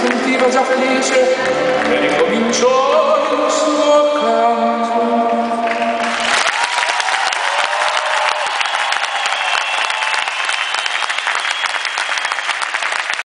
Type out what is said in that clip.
sentivo già felice.